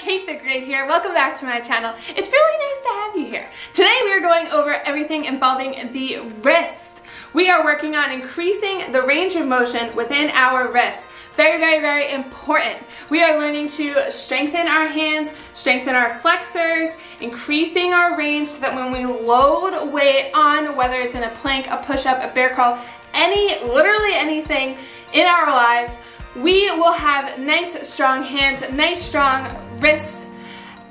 Kate the Great here. Welcome back to my channel. It's really nice to have you here. Today we are going over everything involving the wrist. We are working on increasing the range of motion within our wrist. Very, very, very important. We are learning to strengthen our hands, strengthen our flexors, increasing our range so that when we load weight on, whether it's in a plank, a push-up, a bear crawl, any, literally anything in our lives, we will have nice strong hands, nice strong wrists,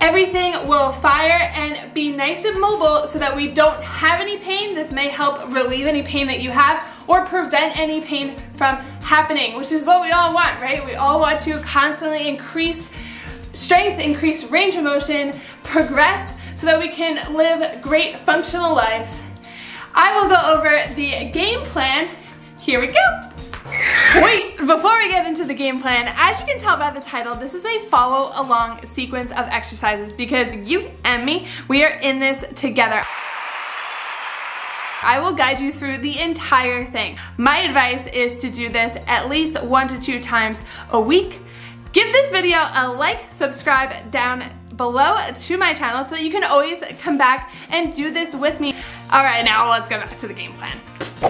Everything will fire and be nice and mobile so that we don't have any pain. This may help relieve any pain that you have or prevent any pain from happening, which is what we all want, right? We all want to constantly increase strength, increase range of motion, progress so that we can live great functional lives. I will go over the game plan. Here we go. Wait, before we get into the game plan, as you can tell by the title, this is a follow along sequence of exercises because you and me, we are in this together. I will guide you through the entire thing. My advice is to do this at least one to two times a week. Give this video a like, subscribe down below to my channel so that you can always come back and do this with me. All right, now let's go back to the game plan.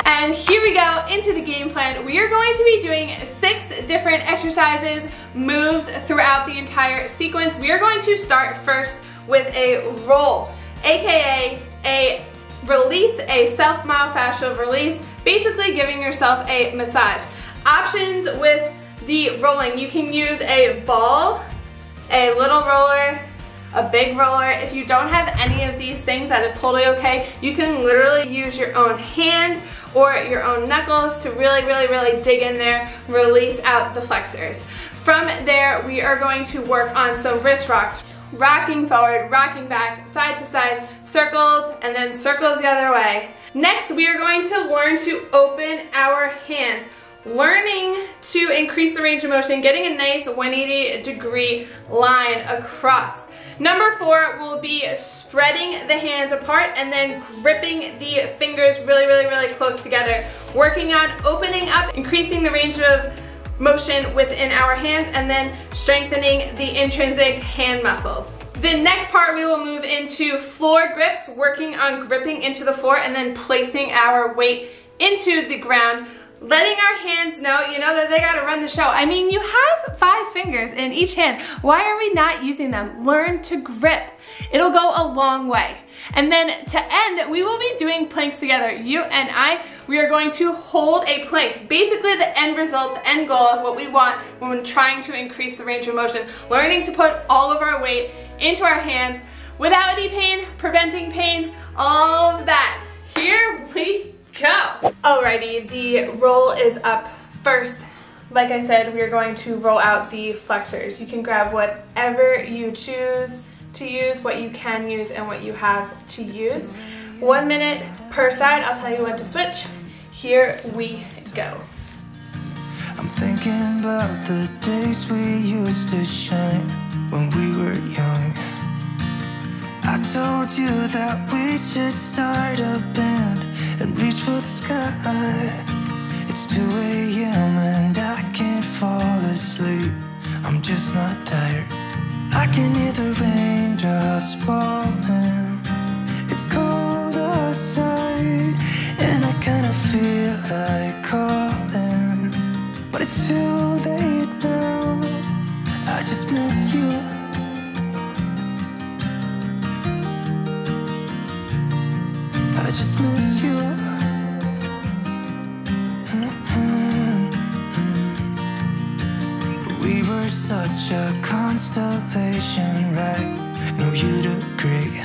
And here we go into the game plan. We are going to be doing six different exercises, moves throughout the entire sequence. We are going to start first with a roll, AKA a release, a self-myofascial release, basically giving yourself a massage. Options with the rolling, you can use a ball, a little roller, a big roller. If you don't have any of these things, that is totally okay. You can literally use your own hand or your own knuckles to really, really, really dig in there, release out the flexors. From there, we are going to work on some wrist rocks. Rocking forward, rocking back, side to side, circles, and then circles the other way. Next, we are going to learn to open our hands learning to increase the range of motion, getting a nice 180 degree line across. Number four will be spreading the hands apart and then gripping the fingers really, really, really close together. Working on opening up, increasing the range of motion within our hands and then strengthening the intrinsic hand muscles. The next part we will move into floor grips, working on gripping into the floor and then placing our weight into the ground letting our hands know, you know, that they gotta run the show. I mean, you have five fingers in each hand. Why are we not using them? Learn to grip. It'll go a long way. And then to end, we will be doing planks together. You and I, we are going to hold a plank. Basically the end result, the end goal of what we want when we're trying to increase the range of motion. Learning to put all of our weight into our hands without any pain, preventing pain, all of that. Here we go. Alrighty, the roll is up first. Like I said, we are going to roll out the flexors. You can grab whatever you choose to use, what you can use, and what you have to use. One minute per side. I'll tell you when to switch. Here we go. I'm thinking about the days we used to shine when we were young. I told you that we should start a band the sky. It's 2 a.m. and I can't fall asleep. I'm just not tired. I can hear the raindrops falling. It's cold outside, and I kinda feel like calling. But it's too late now. I just miss you. I just miss you. Such a constellation, right? No, you'd agree.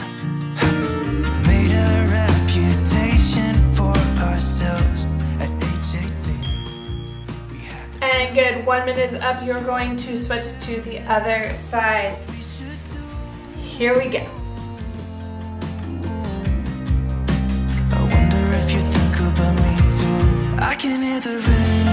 Made a reputation for ourselves at age 18. And good, one minute is up. You're going to switch to the other side. Here we go. I can hear the raindrops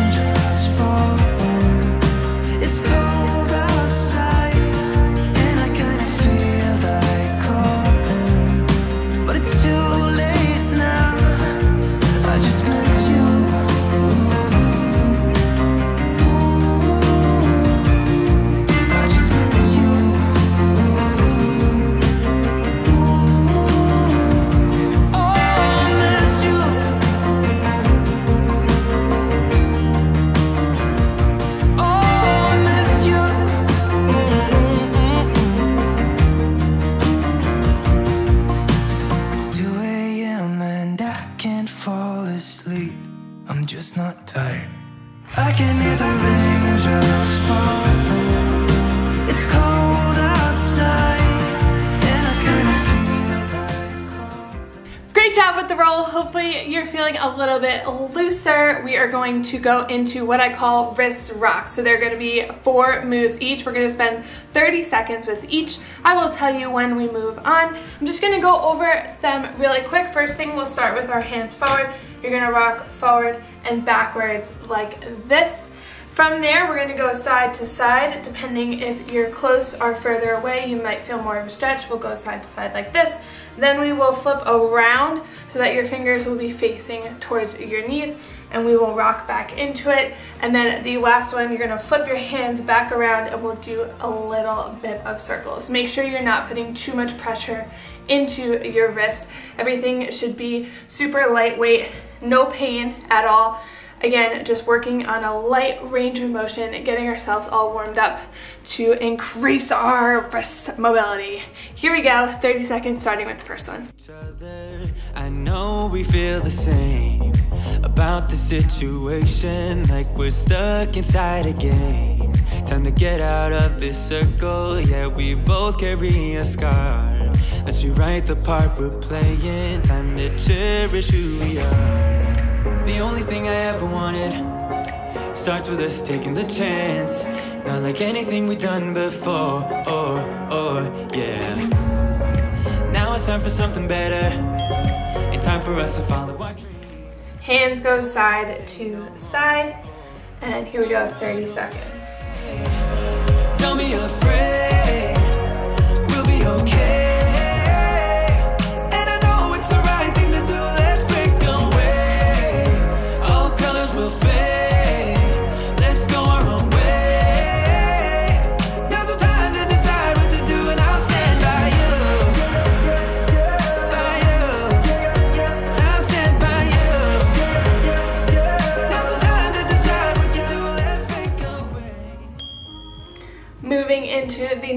Hopefully you're feeling a little bit looser. We are going to go into what I call wrist rocks. So they're gonna be four moves each. We're gonna spend 30 seconds with each. I will tell you when we move on. I'm just gonna go over them really quick. First thing, we'll start with our hands forward. You're gonna rock forward and backwards like this. From there, we're gonna go side to side. Depending if you're close or further away, you might feel more of a stretch. We'll go side to side like this. Then we will flip around so that your fingers will be facing towards your knees and we will rock back into it. And then the last one, you're gonna flip your hands back around and we'll do a little bit of circles. Make sure you're not putting too much pressure into your wrist. Everything should be super lightweight, no pain at all. Again, just working on a light range of motion, getting ourselves all warmed up to increase our wrist mobility. Here we go, 30 seconds starting with the first one. I know we feel the same about the situation, like we're stuck inside a game. Time to get out of this circle, yeah, we both carry a scar. Let's rewrite the part we're playing, time to cherish who we are. The only thing I ever wanted Starts with us taking the chance. Not like anything we've done before Oh, oh, yeah. Now it's time for something better And time for us to follow our dreams. Hands go side to side And here we go, 30 seconds. Don't be afraid We'll be okay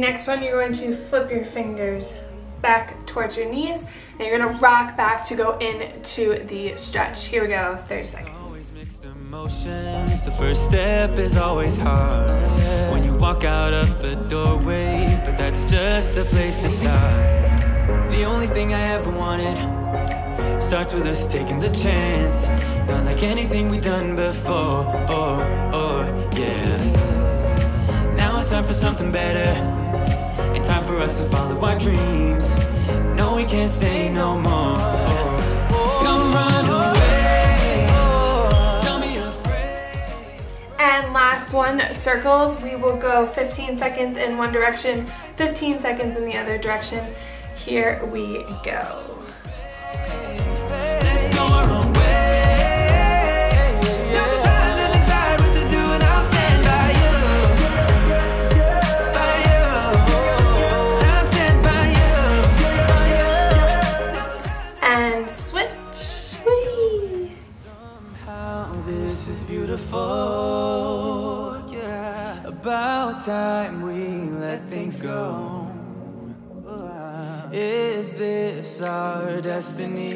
next one, you're going to flip your fingers back towards your knees and you're gonna rock back to go into the stretch. Here we go, 30 seconds. Emotions, the first step is always hard. When you walk out of the doorway But that's just the place to start. The only thing I ever wanted Starts with us taking the chance. Not like anything we've done before. Oh, oh, yeah. It's time for something better for us to follow our dreams No, we can't stay no more Come run away And last one, circles. We will go 15 seconds in one direction, 15 seconds in the other direction. Here we go. This our destiny?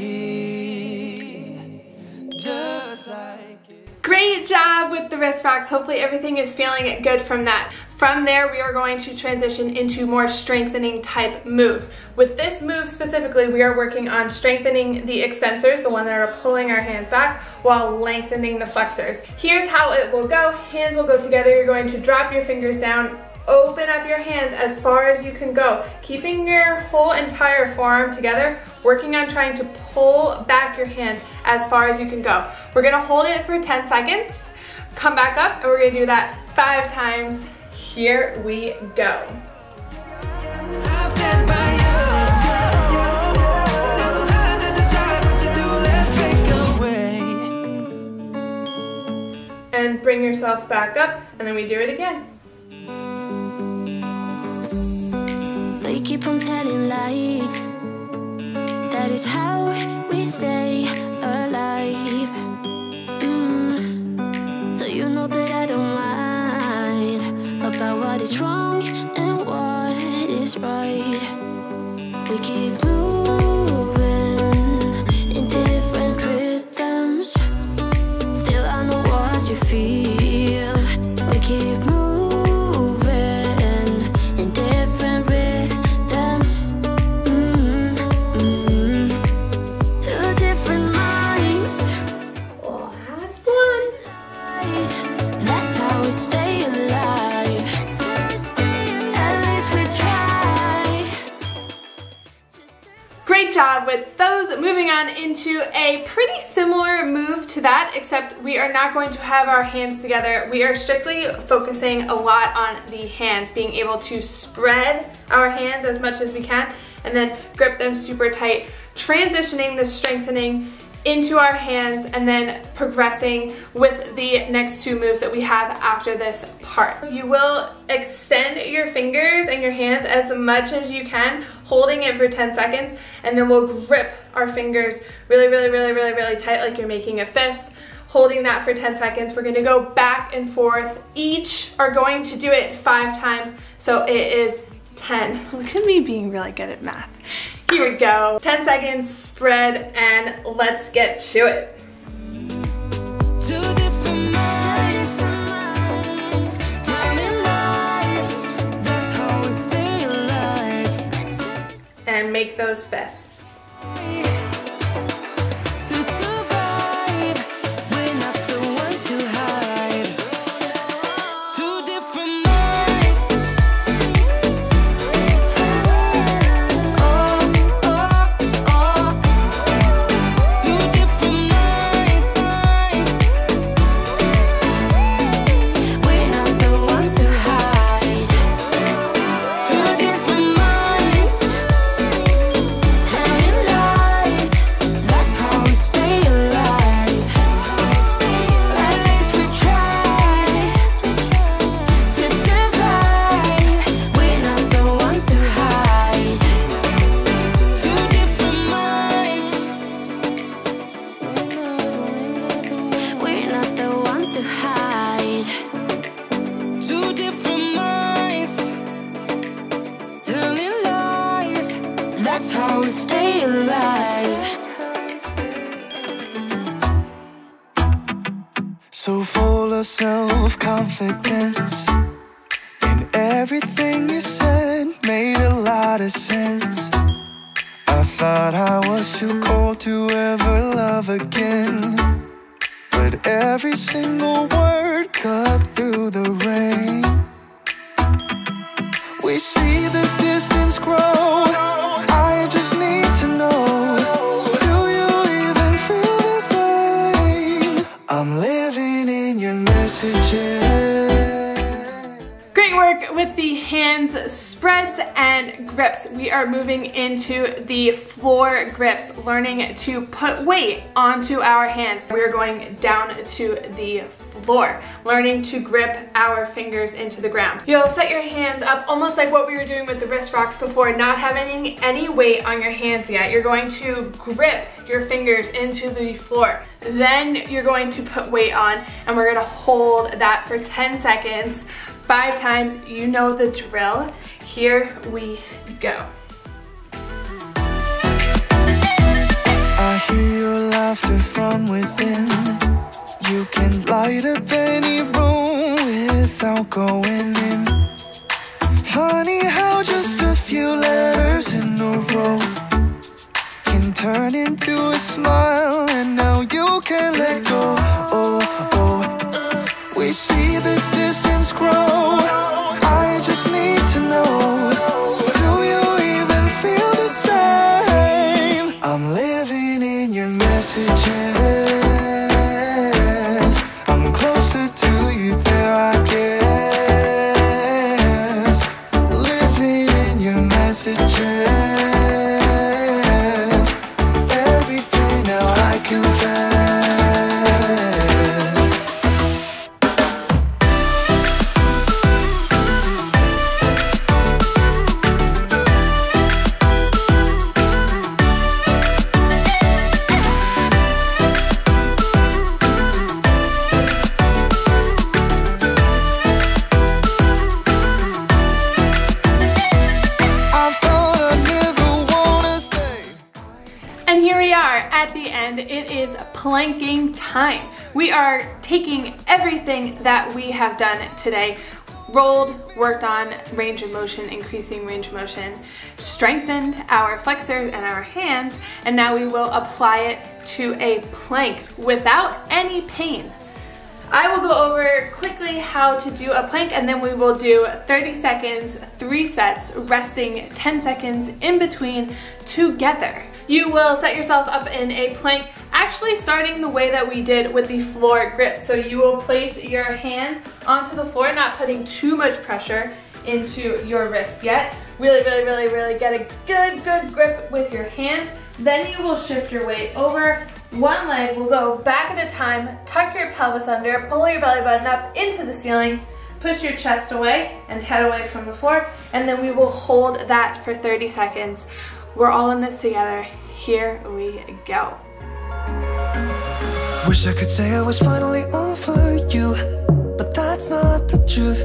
Like Great job with the wrist rocks. Hopefully everything is feeling good from that. From there, we are going to transition into more strengthening type moves. With this move specifically, we are working on strengthening the extensors, the one that are pulling our hands back, while lengthening the flexors. Here's how it will go. Hands will go together. You're going to drop your fingers down, open up your hands as far as you can go, keeping your whole entire forearm together, working on trying to pull back your hand as far as you can go. We're gonna hold it for 10 seconds, come back up, and we're gonna do that five times. Here we go. And bring yourself back up, and then we do it again. We keep on telling lies. That is how we stay alive. Mm. So you know that I don't mind About what is wrong and what is right. We keep a pretty similar move to that, except we are not going to have our hands together. We are strictly focusing a lot on the hands, being able to spread our hands as much as we can and then grip them super tight, transitioning the strengthening into our hands and then progressing with the next two moves that we have after this part. You will extend your fingers and your hands as much as you can, holding it for 10 seconds, and then we'll grip our fingers really, really, really, really, really tight like you're making a fist holding that for 10 seconds. We're gonna go back and forth. Each are going to do it five times, so it is 10. Look at me being really good at math. Here we go. 10 seconds, spread, and let's get to it. And make those fists. So full of self-confidence. And everything you said made a lot of sense. I thought I was too cold to ever love again. But every single word cut through the rain. We see the distance grow messages With the hands, spreads, and grips. We are moving into the floor grips, learning to put weight onto our hands. We are going down to the floor, learning to grip our fingers into the ground. You'll set your hands up almost like what we were doing with the wrist rocks before, not having any weight on your hands yet. You're going to grip your fingers into the floor. Then you're going to put weight on and we're gonna hold that for 10 seconds five times. You know the drill. Here we go. I hear your laughter from within. You can light up any room without going in. Funny how just a few letters in a row can turn into a smile, and now you can let. We see the distance grow. I just need to know. Do you even feel the same? I'm living in your messages. Planking time. We are taking everything that we have done today, rolled, worked on range of motion, increasing range of motion, strengthened our flexors and our hands, and now we will apply it to a plank without any pain. I will go over quickly how to do a plank and then we will do 30 seconds, three sets, resting 10 seconds in between together. You will set yourself up in a plank, actually starting the way that we did with the floor grip. So you will place your hands onto the floor, not putting too much pressure into your wrists yet. Really, really, really, really get a good, good grip with your hands. Then you will shift your weight over. One leg will go back at a time, tuck your pelvis under, pull your belly button up into the ceiling, push your chest away and head away from the floor, and then we will hold that for 30 seconds. We're all in this together. Here we go. Wish I could say I was finally over you, but that's not the truth.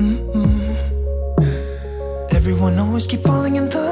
Mm -mm. Everyone always keep falling in love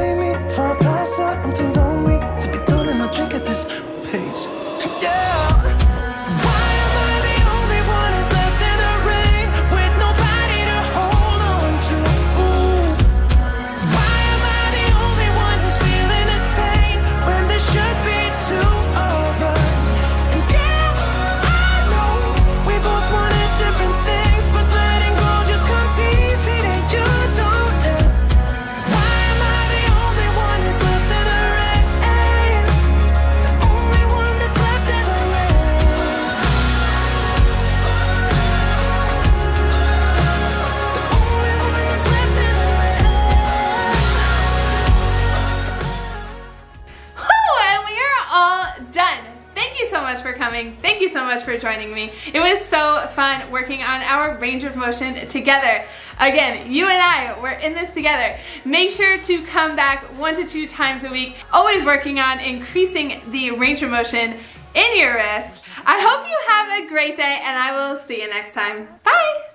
someone me for a pass. I'm too joining me. It was so fun working on our range of motion together. Again, you and I, we're in this together. Make sure to come back one to two times a week, always working on increasing the range of motion in your wrist. I hope you have a great day and I will see you next time. Bye!